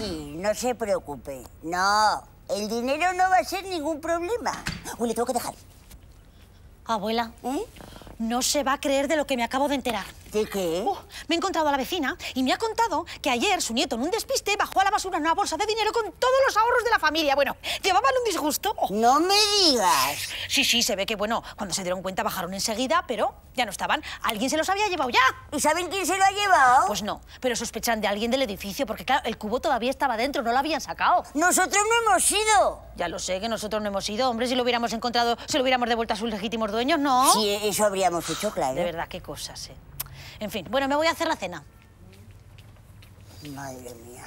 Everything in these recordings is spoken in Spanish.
sí, no se preocupe. No, el dinero no va a ser ningún problema. Uy, le tengo que dejar. Abuela, ¿Eh? No se va a creer de lo que me acabo de enterar. ¿De qué? Uh, me he encontrado a la vecina y me ha contado que ayer su nieto en un despiste bajó a la basura una bolsa de dinero con todos los ahorros de la familia. Bueno, llevaban un disgusto. Oh, No me digas. Sí, sí, se ve que, bueno, cuando se dieron cuenta bajaron enseguida, pero ya no estaban. Alguien se los había llevado ya. ¿Y saben quién se lo ha llevado? Pues no, pero sospechan de alguien del edificio porque, claro, el cubo todavía estaba dentro, no lo habían sacado. Nosotros no hemos ido. Ya lo sé, que nosotros no hemos ido. Hombre, si lo hubiéramos encontrado, se lo hubiéramos devuelto a sus legítimos dueños, ¿no? Sí, eso habríamos hecho, claro. De verdad, qué cosas, eh. En fin, bueno, me voy a hacer la cena. Madre mía.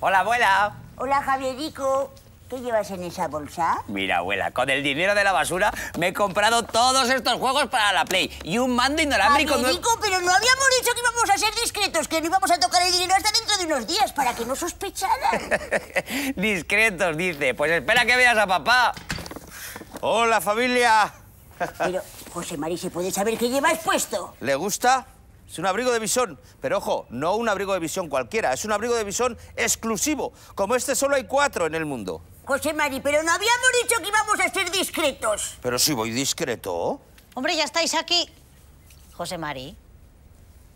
Hola, abuela. Hola, Javierico. ¿Qué llevas en esa bolsa? Mira, abuela, con el dinero de la basura me he comprado todos estos juegos para la Play y un mando inalámbrico nuevo. Javierico, pero no habíamos dicho que íbamos a ser discretos, que no íbamos a tocar el dinero hasta unos días para que no sospecharan. Discretos, dice. Pues espera que veas a papá. Hola familia. Pero, José Mari, ¿se puede saber qué llevas puesto? ¿Le gusta? Es un abrigo de visón, pero ojo, no un abrigo de visión cualquiera, es un abrigo de visón exclusivo. Como este solo hay cuatro en el mundo. José Mari, pero no habíamos dicho que íbamos a ser discretos. Pero si voy discreto. Hombre, ya estáis aquí. José Mari,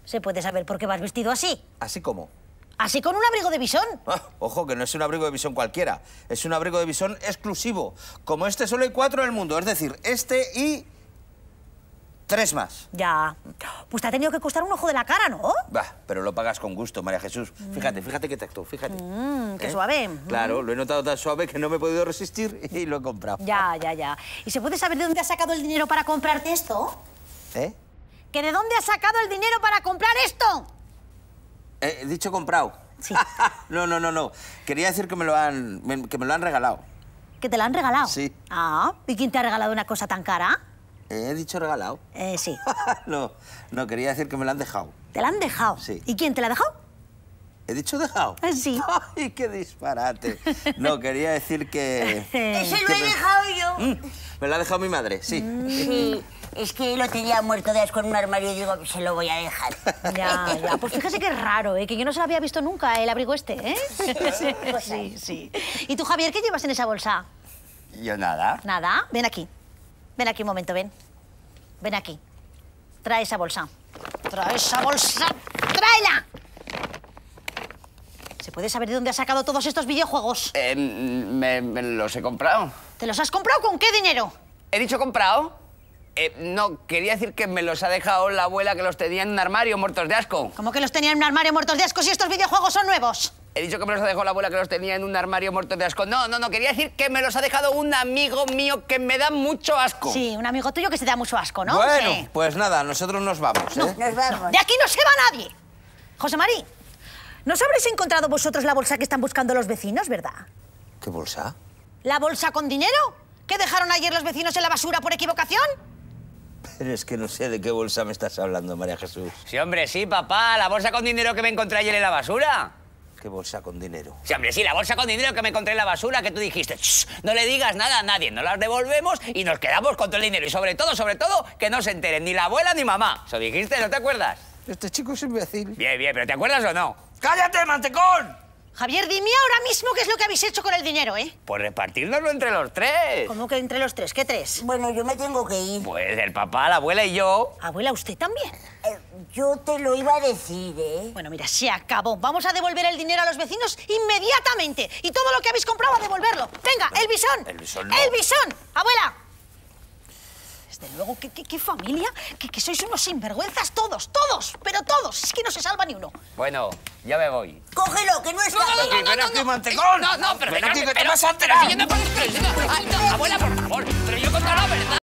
¿se puede saber por qué vas vestido así? Así como. ¿Así con un abrigo de visón? Ah, ojo, que no es un abrigo de visión cualquiera, es un abrigo de visión exclusivo. Como este solo hay cuatro en el mundo, es decir, este y tres más. Ya. Pues te ha tenido que costar un ojo de la cara, ¿no? Bah, pero lo pagas con gusto, María Jesús. Fíjate, fíjate qué tacto, fíjate. Mmm, qué ¿Eh? suave. Claro, lo he notado tan suave que no me he podido resistir y lo he comprado. Ya, ya, ya. ¿Y se puede saber de dónde has sacado el dinero para comprarte esto? ¿Eh? ¿Que de dónde has sacado el dinero para comprar esto? Eh, He dicho comprado. Sí. no, no, no, no. Quería decir que me lo han, me- que me lo han regalado. ¿Que te la han regalado? Sí. Ah, ¿y quién te ha regalado una cosa tan cara? Eh, He dicho regalado. Eh, sí. no, no, quería decir que me lo han dejado. ¿Te la han dejado? Sí. ¿Y quién te la ha dejado? ¿He dicho dejado? Eh, sí. ¡Ay, qué disparate! No, quería decir que... Ese lo que he me- dejado yo. Mm, Me lo ha dejado mi madre, sí. Sí, es que lo tenía muerto de asco en un armario y digo, se lo voy a dejar. Ya, ya. Pues fíjese que es raro, ¿eh? Que yo no se lo había visto nunca, el abrigo este, ¿eh? sí, sí. ¿Y tú, Javier, qué llevas en esa bolsa? Yo nada. Nada. Ven aquí. Ven aquí un momento, ven. Ven aquí. Trae esa bolsa. Trae esa bolsa. ¡Tráela! ¿Se puede saber de dónde has sacado todos estos videojuegos? Eh, me, me los he comprado. ¿Te los has comprado con qué dinero? ¿He dicho comprado? Eh, no, quería decir que me los ha dejado la abuela que los tenía en un armario muertos de asco. ¿Cómo que los tenía en un armario muertos de asco si estos videojuegos son nuevos? He dicho que me los ha dejado la abuela que los tenía en un armario muertos de asco. No, no, no, quería decir que me los ha dejado un amigo mío que me da mucho asco. Sí, un amigo tuyo que se da mucho asco, ¿no? Bueno, Sí. pues nada, nosotros nos vamos, ¿eh? Nos vamos. De aquí no se va nadie. José Marí, ¿no os habréis encontrado vosotros la bolsa que están buscando los vecinos, verdad? ¿Qué bolsa? ¿La bolsa con dinero? ¿Que dejaron ayer los vecinos en la basura por equivocación? Pero es que no sé de qué bolsa me estás hablando, María Jesús. Sí, hombre, sí, papá. La bolsa con dinero que me encontré ayer en la basura. ¿Qué bolsa con dinero? Sí, hombre, sí, la bolsa con dinero que me encontré en la basura, que tú dijiste, "Shh, no le digas nada a nadie, no las devolvemos y nos quedamos con todo el dinero. Y sobre todo, sobre todo, que no se enteren ni la abuela ni mamá. ¿Eso dijiste? ¿No te acuerdas? Este chico es imbécil. Bien, bien, pero ¿te acuerdas o no? ¡Cállate, mantecón! Javier, dime ahora mismo qué es lo que habéis hecho con el dinero, ¿eh? Pues repartirnoslo entre los tres. ¿Cómo que entre los tres? ¿Qué tres? Bueno, yo me tengo que ir. Pues el papá, la abuela y yo. Abuela, ¿usted también? Eh, yo te lo iba a decir, ¿eh? Bueno, mira, se acabó. Vamos a devolver el dinero a los vecinos inmediatamente. Y todo lo que habéis comprado a devolverlo. Venga, el bisón. el bisón no. El bisón. Abuela. Desde luego, ¿qué, qué- qué familia? Que, que sois unos sinvergüenzas todos, todos, pero todos. Es que no se salva ni uno. Bueno, ya me voy. ¡Cógelo, que no está! ¡No, no, no! ¡Ven aquí, mantecón! No, no, pero... ¡Ven aquí, que te vas a enterar! ¡Abuela, por favor! ¡Pero yo contra la verdad!